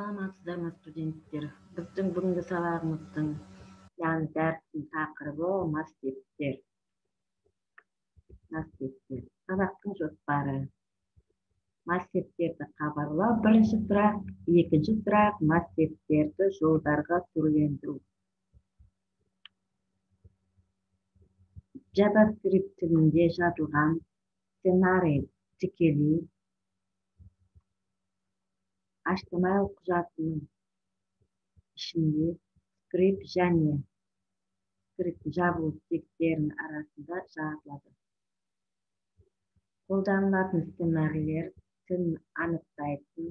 саламатсыздарбы студенттер биздин бүгүнкү сабагыбыздын яғни дәрістің тақырыбы массивтер массивтер сабақтың жоспары. Массивтерді хабарлау бірінші сұрақ екінші сұрақ массивтерді жолдарға түрлендіру. JavaScript тілінде жазылған сценарий тікелей HTML құжатының ішінде скрипт және скрипт жабу тектерінің арасында жазылады қолданылатын сценарийлер тілін анықтайтын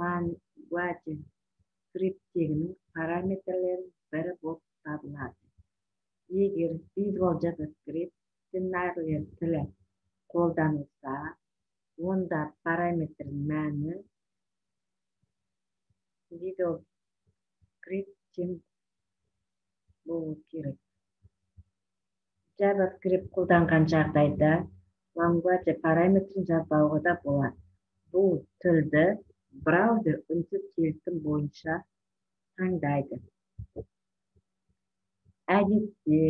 language скриптегінің параметрлерінің бірі болып табылады. Егер visual javascript сценарийлер тілі қолданылса онда параметр мәні видеоскриптинг болу керек. Javascript қолданған жағдайда language параметрін жазбауға да болады. Бұл тілді браузер үнсіз келісім бойынша таңдайды. Әдетте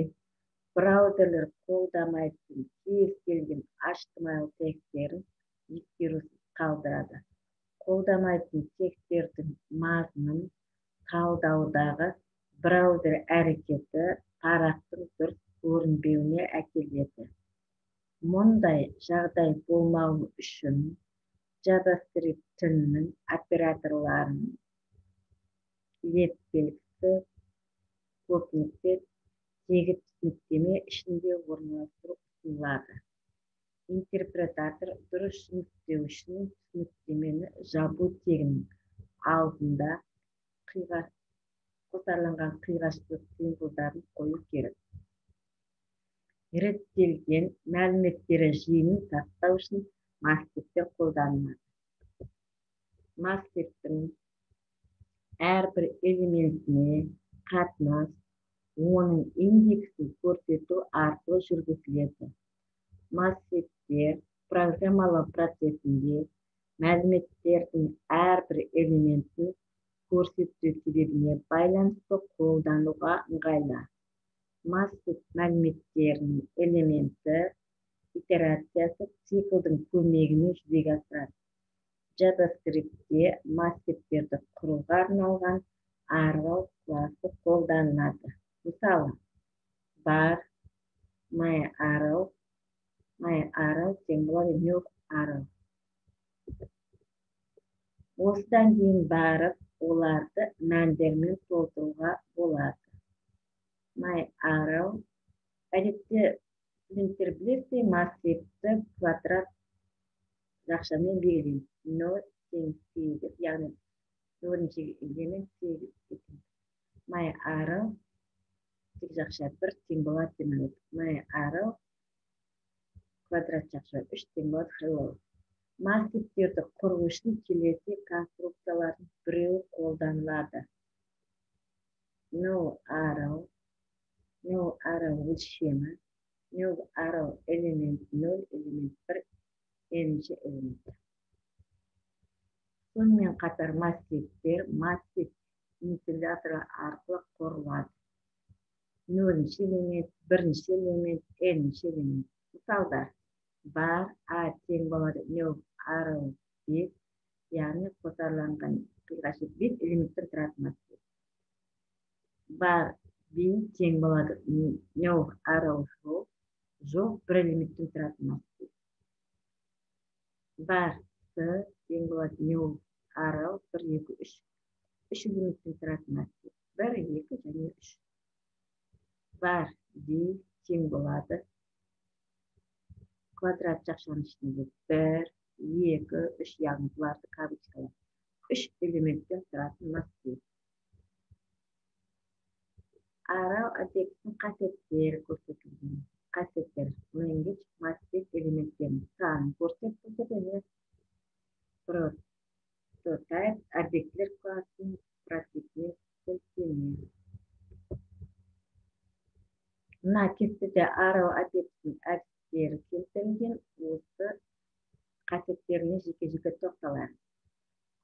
браузерлер қолдамайтын кез келген html тегтерін ескерусіз қалдырады. Қолдамайтын тексттердің мазмұнын талдаудағы браузер әрекеті парақтың дұрыс көрінбеуіне әкеледі. Мұндай жағдай болмау үшін JavaScript тілінің операторларын леп белгісі көбінесе тегіс түсініктеме ішінде орналастыру ұсынылады. Интерпретатор дұрыс жұмыс істеу үшін түсініктемені жабу тегінің алдында қосарланған қиғашты символдарын қою керек. Реттелген мәліметтері жиынын сақтау үшін массивтер қолданылады. Массивтің әрбір элементіне қатынас оның индексін көрсету арқылы жүргізіледі. Массивтер программалау процесінде мәліметтердің әрбір элементін көрсету себебіне байланысты қолдануға ыңғайлы. Массив мәліметтерінің элементі итерациясы циклдың көмегімен жүзеге асырады. JavaScriptте массивтерді құруға арналған arrow классы қолданылады. Мысалы бар myArrow my arrow символы new arrow осыдан кейін барып оларды мәндермен толтыруға болады. My arrow әдетте студенттер білесіздер массивті квадрат жақшамен белгілейміз нөл тең сегіз яғни нөлінші элемент сегіз my arrow тік жақша бір тең болады my arrow квадрат жақша үш тең hello массивтерді құру үшін келесі конструкциялардың біреуі қолданылады. No arrow no arrow өлшемі no arrow элемент нөл элемент бір нінші элемент сонымен қатар массивтер массив инициализаторы арқылы құрылады. Нөлінші элемент бірінші элемент нінші элемент. Мысалдар. Бар а тең болады нөл арыл бес яғни қосарланған қиғашы бес элементтен тұратын бар би тең болады нөл арыл жоқ жоқ бір элементтен тұратын бар с тең болады нөл арыл бір екі үш үш элементтен тұратын бір екі және үш бар ди тең болады квадрат жақшаның ішінде бір екі үш яғни бұларды кавычкалар. Үш элементтен тұратын массив арал объектінің қасиеттері көрсетілген. Қасиеттер language массив элементтерінің санын көрсетілді және прототайп объектілер классының прототипіне сілтеме. Мына кестеде арал объектінің әдістері келтірілген осы қасиеттеріне жеке жеке тоқталайық.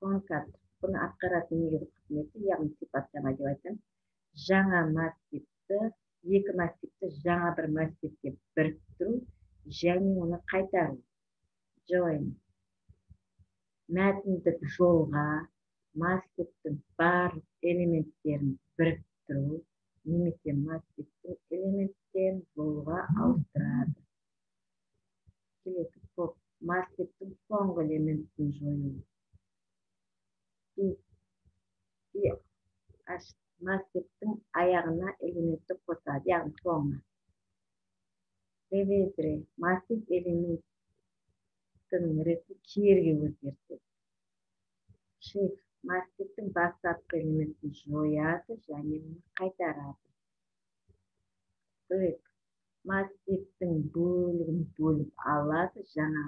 Конкат бұны атқаратын негізгі қызметі яғни сипаттама деп айтамыз жаңа массивті екі массивті жаңа бір массивке біріктіру және оны қайтару. Join мәтіндік жолға массивтің барлық элементтерін біріктіру немесе массивтің элементтерін жолға ауыстырады. Келесі топ массивтің соңғы элементін жою. Массивтің аяғына элементті қосады яғни соңына. Ревезре массив элементтің ретін керге өзгертеді шиф массивтің бастапқы элементін жояды және оны қайтарады. Массивтің бөлігін бөліп алады жаңа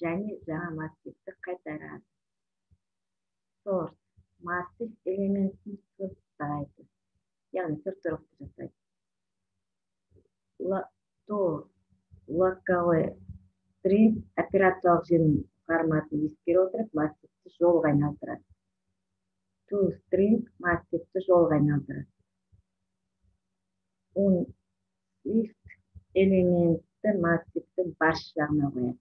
және жаңа массивті қайтарады. Сорт. Массив элементін сұрыптайды. Яғни сұрыптырақты жасайды. То локалы стринг операциялық желінің форматын ескере отырып массивті жолға айналдырады. To string массивті жолға айналдырады. Lift элементті массивтің бас жағына қояды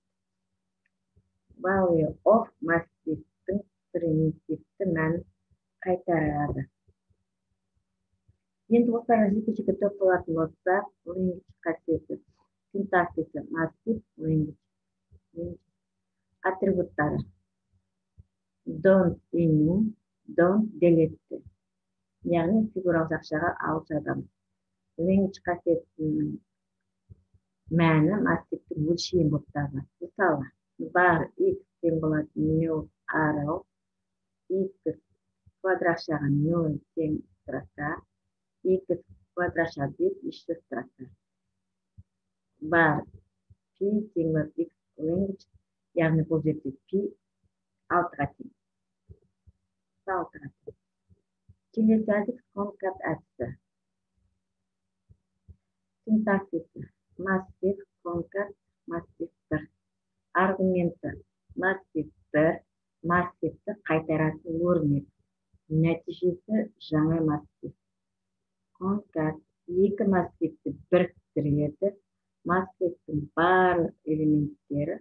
value of массивтің примитивті мәнін қайтарады. Енді осыларға жеке жеке тоқталатын болсақ language қасиеті синтаксисі массив атрибуттары. Don't renew don't delete яғни фигуралық жақшаға алып жазамыз language қасиетінің мәні массивтің өлшемі болып табылады. Мысалы бар x тең болады нөл арал x квадратшаға нөл тең тұрса x квадратша бес еще тұрса бар пи тең болады x language яғни бұл жерде пи алтыға тең. Алтыға тең. Келесі әдіс конкат әдісі синтаксисі массив конкат массив бір аргументі массив бір массивті өрнек нәтижесі жаңа массив конкат екі массивті біріктіреді. Массивтің барлық элементтері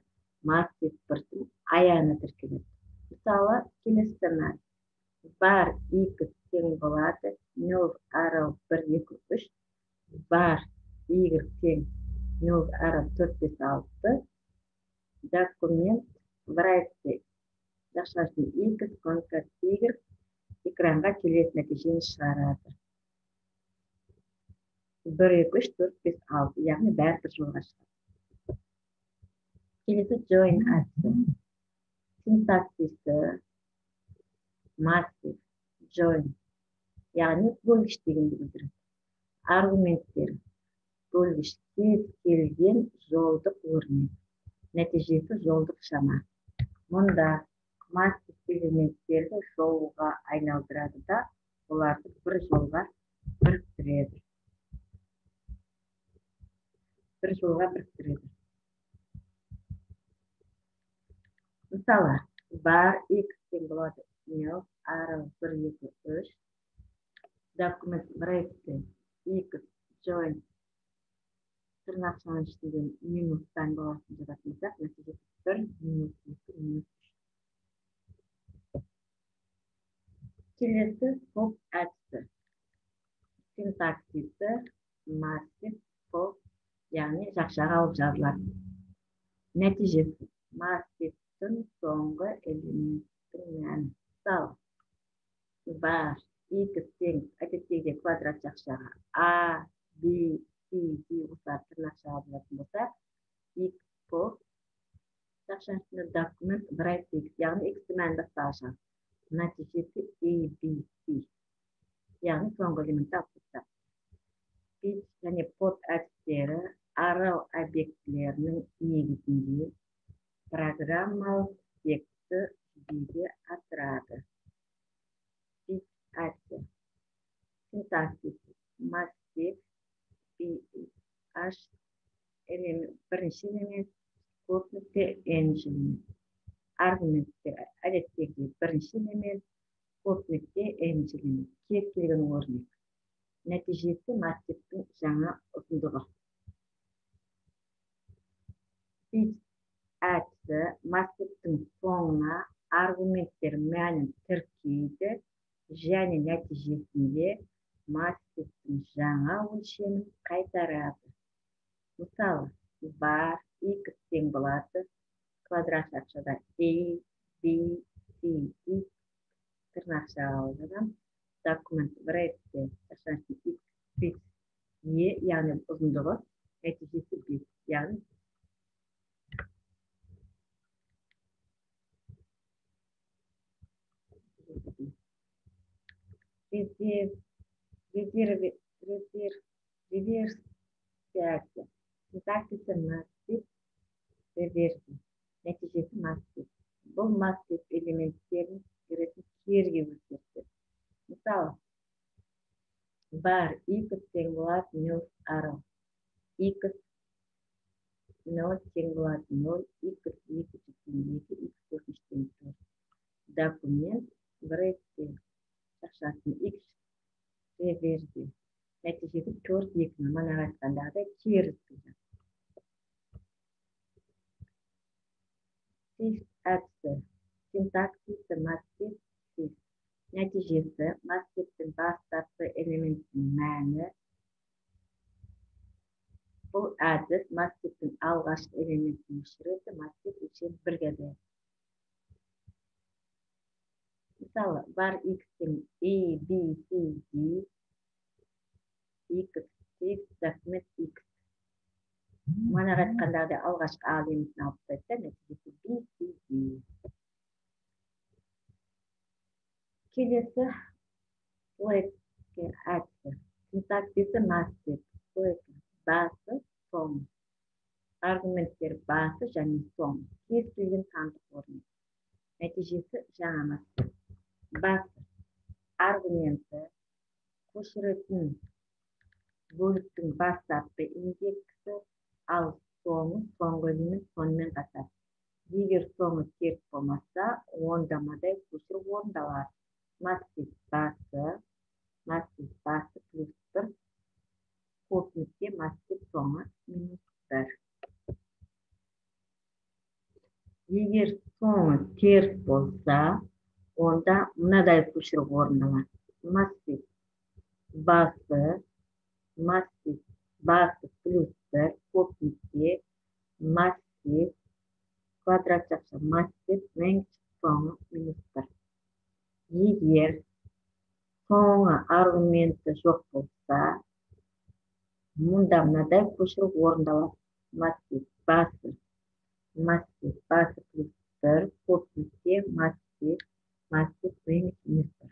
массив бірдің аяғына тіркеледі. Мысалы келесі сценарий бар екі тең болады. Нөл арал бір екі үш. Бар y тең. Нөл арал төрт бес алты. Документ врайте жақшасын x конкат y экранға келесі нәтижені шығарады. Бір екі үш төрт бес алты яғни бәрі бір жолға шығады. Келесі join әдісі синтаксисі массив join. Яғни бөлгіш дегенді білдіреді аргументтер. Бөлгіш кез келген жолдық өрнек нәтижесі жолдық шама. Мұнда массив элементтерді жолға айналдырады да оларды бір жолға біріктіреді. Бір жолға біріктіреді. Мысалы бар x тең болады нөл арал бір екі үш. Документ проекті x join тырнақшаның ішінде минустан болатын жазатын болсақ нәтижесі бір минус екі минус үш келесі поп әдісі. Синтаксисі массив поп яғни жақшаға алып жазылады. Нәтижесі массивтің соңғы элементтің мәні. Мысалы бар x тең әдеттегідей квадрат жақшаға. А b c d осылар тырнақшаға болатын болса x по жақшасында документ брайт яғни x мәні басқаға шығады нәтижесі a b c. Яғни соңғы элементті алып тастап және под әдістері арал объектілерінің негізінде программалық текстті жүзеге асырады әдісі синтаксис массив h элемент бірінші элемент көп нүкте аргументтер әдеттегідей бірінші элемент көп нүкте n кез келген өрнек нәтижесі массивтің жаңа ұзындығы. Әдісі массивтің соңына аргументтер мәнін тіркейді және нәтижесінде массивтің жаңа өлшемін қайтарады. Мысалы бар x тең болады. Квадрат шақшада a b c x тырнақша документ в ретте x e яғни ұзындығы нәтижесі бес яғни реверсиясы синтаксисі массив реверсия нәтижесі массив. Бұл массив элементтерін беретін керге өзгерістер мысалы бар x тең болады нөл арал x нөл тең болады нөл x екінші тең екі x төртінші тең төрт документ бір ретте. Шақшасын. X реверсия нәтижесі төрт екіні манағы айтқандағыдай теріс әдісі синтаксисі массив сис нәтижесі массивтің бастапқы элементінің мәні. Бұл әдіс массивтің алғашқы элементін өшіреді массив бірге азаяды мысалы бар x-тің a b c d. X документ x манағы айтқандағыдай алғашқы а элементін алып тастайды нәтижесі b c d келесі слайдке әдісі синтаксисі басы соң аргументтер басы және соң кез келген сандық орын нәтижесі жаңа массив басы аргументі көшіретін бөліктің бастапқы индексі ал соңы соңғы элемент сонымен қатар. Егер соңы теріс болмаса онда мынадай көшіру орындалады массив басы массив басы плюс бір. Көп нүкте массив соңы минус бір егер соңы теріс болса онда мынадай көшіру орындалады массив басы массив басы плюс бір көп нүкте массив квадрат жақша массив соңы минус бір егер соңы аргументі жоқ болса мұнда мынадай көшіру орындалады массив басы массив басы плюс бір көп нүкте массив массив своими место.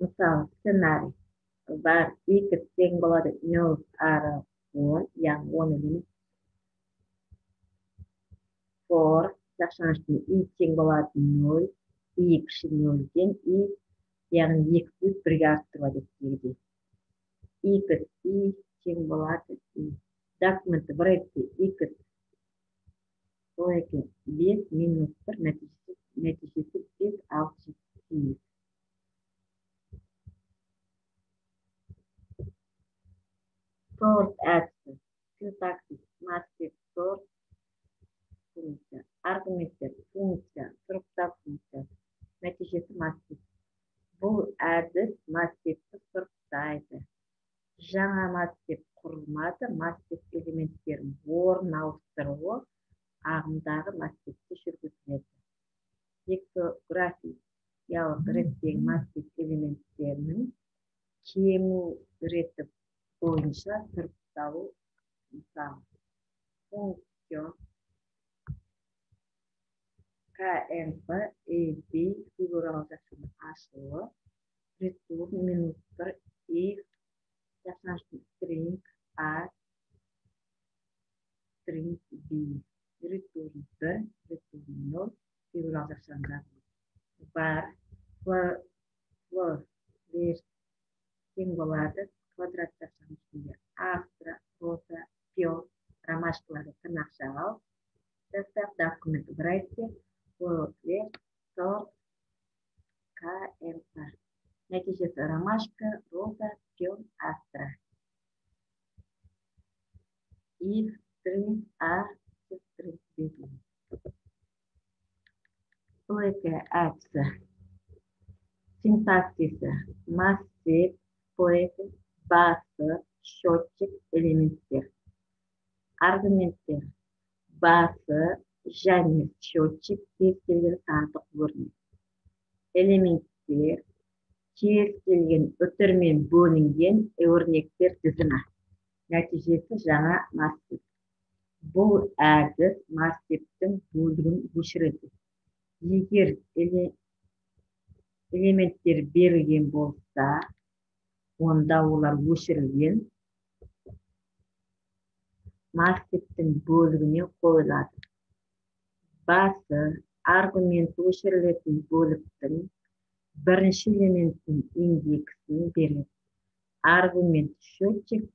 Мысалы, сценарий. Бар екі тең болады нөл ары он, яғни он элемент. For жақшаныштың и тең болады нөл, и кіші нөлден и, яғни екі плюс бірге арттырылады дегенде. Екі и тең болады и. Документі бір ретте сол екен бес минус бір нәтижесі нәтижесі бес алты сегіз сорт әдісі. Синтаксис массив сорт функция аргументтер функция сұрыптау функциясы нәтижесі массив бұл әдіс массивті сұрыптайды. Жаңа массив құрылмады массив элементтерінің орын ауыстыруы ағымдағы массивте жүргізіледі. Географиялық реттегі массив элементтерінің кему реті бойынша сұрыпталу мысалы функцион кнп ab фигуралық жақшаның ашылуы ретур минус бір x жақшаныштың стринг а стринг b retorno бір retorno нөл фигуралық жақшаның бар флор тең болады квадрат жақшаның ішінде астра роза пио ромашкаларды тырнақшаға алып состав документа врайте флер торт кмк нәтижесі ромашка роза пион астра if string are string белгілі Поэка әдісі синтаксисі массив поэка басы счетчик элементтер. Аргументтер. Басы және счетчик кез келген сандық өрнек элементтер. Кез келген үтірмен бөлінген өрнектер тізімі. Нәтижесі жаңа массив бұл әдіс массивтің бөлігін өшіреді егер элементтер берілген болса онда олар өшірілген. Массивтің бөлігіне қойылады. Басы аргумент өшірілетін бөліктің бірінші элементтің индексін береді. Аргумент счетчик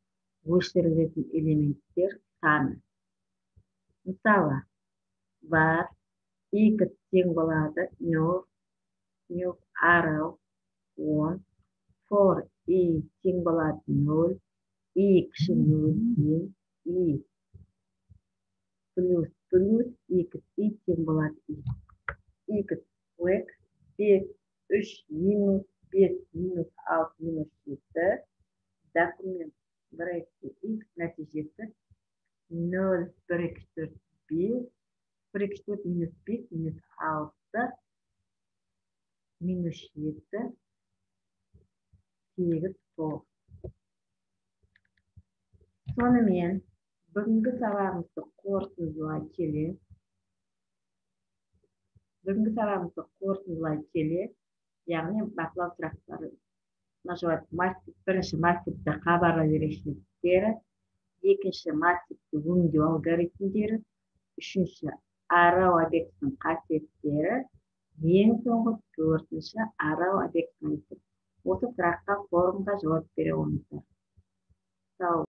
өшірілетін элементтер саны. Мысалы бар екі тең болады нөл нөл арал он for и тең болады нөл и кіші нөлден и плюс плюс екі и тең болады и x x бес үш минус бес минус алты минус жеті документ бір x нәтижесі нөл бір екі төрт бес бір екі төрт минус бес минус алты минус жеті сегіз тоғыз сонымен бүгінгі сабағымызды қорытындылай келе. Бүгінгі сабағымызды қорытындылай келе. Яғни бақылау сұрақтары. Называется бірінші массивті хабарлау ерекшеліктері екінші массивті өңдеу алгоритмдері үшінші арау объектінің қасиеттері ең соңғы төртінші арау объектінің осы сұраққа форумда жауап бере алыңыздар сау